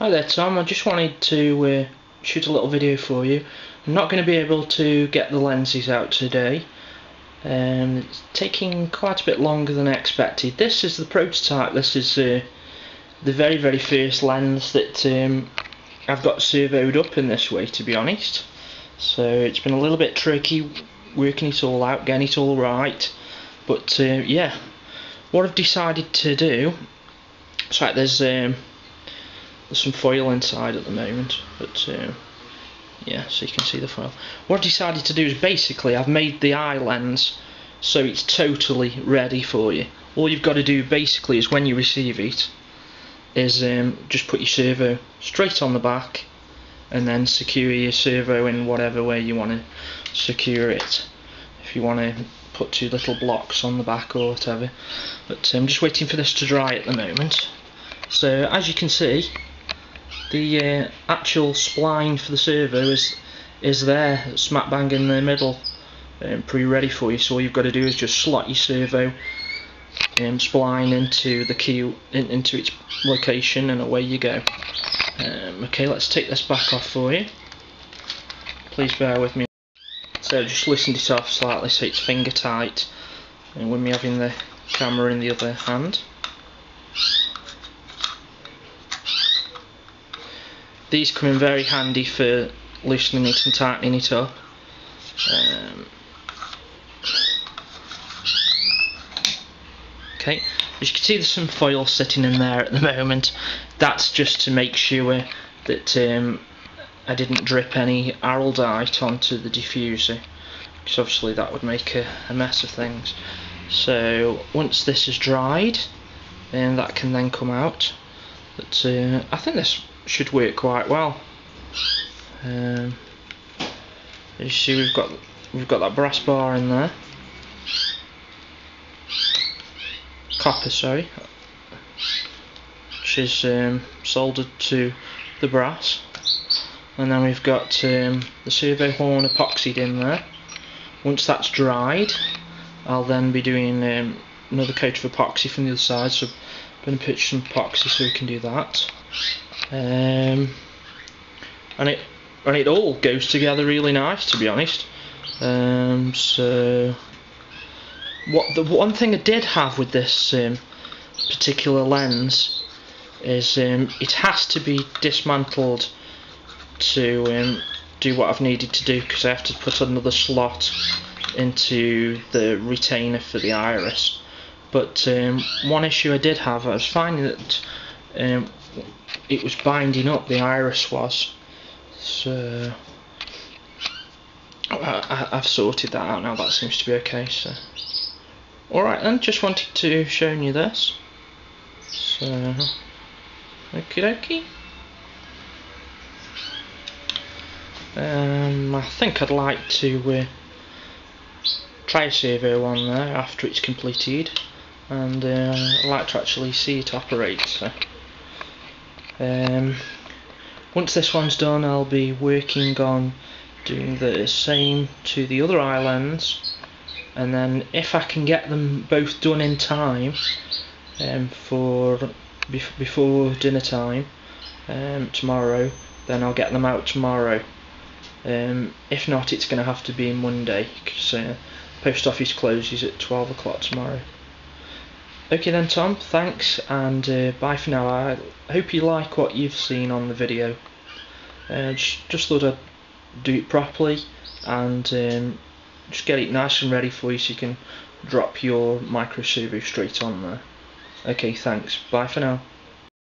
Hi there Tom, I just wanted to uh, shoot a little video for you. I'm not going to be able to get the lenses out today. Um, it's taking quite a bit longer than I expected. This is the prototype, this is uh, the very very first lens that um, I've got servoed up in this way to be honest. So it's been a little bit tricky working it all out, getting it all right. But uh, yeah, what I've decided to do, so right, there's um, there's some foil inside at the moment, but uh, yeah, so you can see the foil. What I've decided to do is basically I've made the eye lens so it's totally ready for you. All you've got to do basically is when you receive it is um, just put your servo straight on the back and then secure your servo in whatever way you want to secure it. If you want to put two little blocks on the back or whatever. But I'm um, just waiting for this to dry at the moment. So as you can see the uh, actual spline for the servo is is there smack bang in the middle. Um, pre-ready for you so all you've got to do is just slot your servo um, spline into the key in, into its location and away you go. Um, okay let's take this back off for you. Please bear with me. So just loosened it off slightly so it's finger tight and with me having the camera in the other hand these come in very handy for loosening it and tightening it up. Um, okay, as you can see there's some foil sitting in there at the moment. That's just to make sure that um, I didn't drip any araldite onto the diffuser because obviously that would make a, a mess of things. So once this is dried then that can then come out. But uh, I think this should work quite well. Um, you see, we've got we've got that brass bar in there, copper, sorry, which is um, soldered to the brass, and then we've got um, the servo horn epoxied in there. Once that's dried, I'll then be doing um, another coat of epoxy from the other side. So going to put some epoxy so we can do that. Um, and it and it all goes together really nice to be honest. Um, so what the one thing I did have with this um, particular lens is um, it has to be dismantled to um, do what I've needed to do because I have to put another slot into the retainer for the iris but um, one issue I did have I was finding that um, it was binding up the iris was. So I, have sorted that out now that seems to be okay so. Alright then just wanted to show you this. So okie dokie um, I think I'd like to uh, try a servo one there after it's completed and uh, I'd like to actually see it operate so um, once this one's done I'll be working on doing the same to the other eye lens and then if I can get them both done in time um, for bef before dinner time um, tomorrow then I'll get them out tomorrow. Um, if not it's going to have to be Monday because uh, post office closes at 12 o'clock tomorrow Okay then Tom, thanks and uh, bye for now. I hope you like what you've seen on the video. Uh, just, just thought I'd do it properly and um, just get it nice and ready for you so you can drop your micro servo straight on there. Okay, thanks. Bye for now.